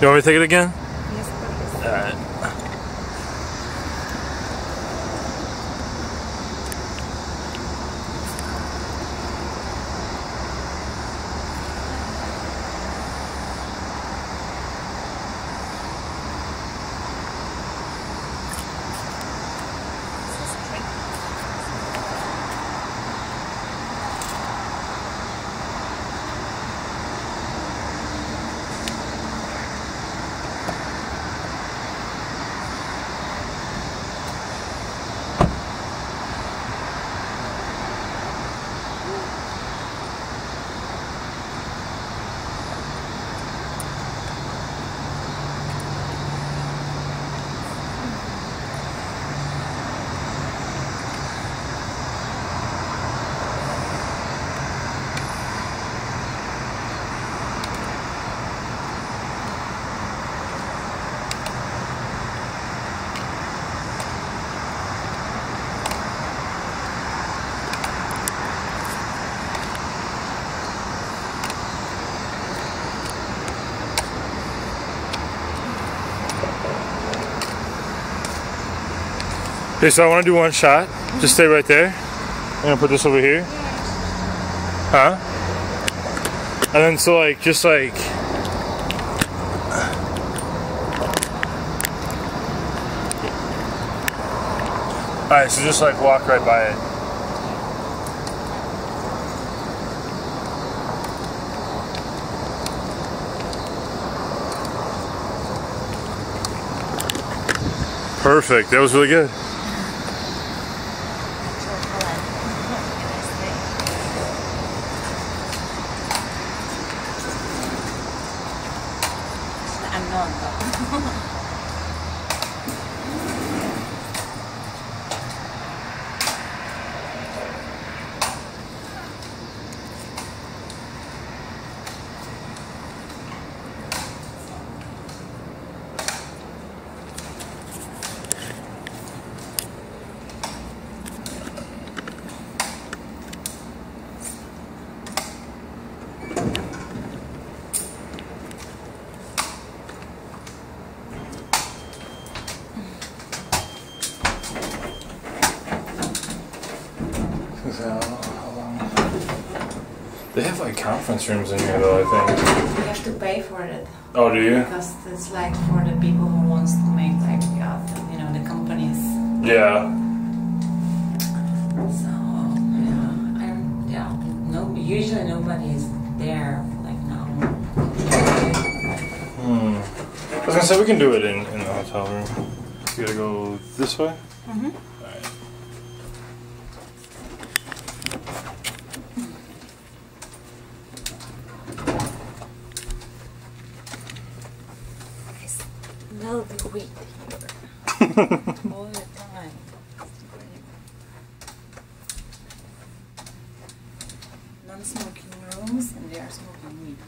You want me to take it again? Yes, please. Alright. Okay, so I want to do one shot. Just stay right there. I'm gonna put this over here. Huh? And then so like just like Alright, so just like walk right by it. Perfect. That was really good. Unknown though. They have like conference rooms in here though, I think. You have to pay for it Oh, do you? because it's like for the people who wants to make like uh, you know the companies. Yeah. So yeah, I'm, yeah no usually nobody is there like now. Hmm. I was gonna say we can do it in, in the hotel room. You gotta go this way? Mhm. The weed here all the time. Non-smoking rooms and they are smoking weed.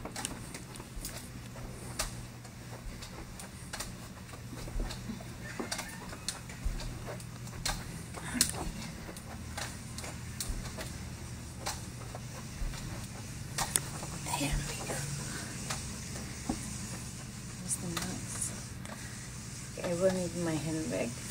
Here we go. Where's the nuts? I will need my handbag.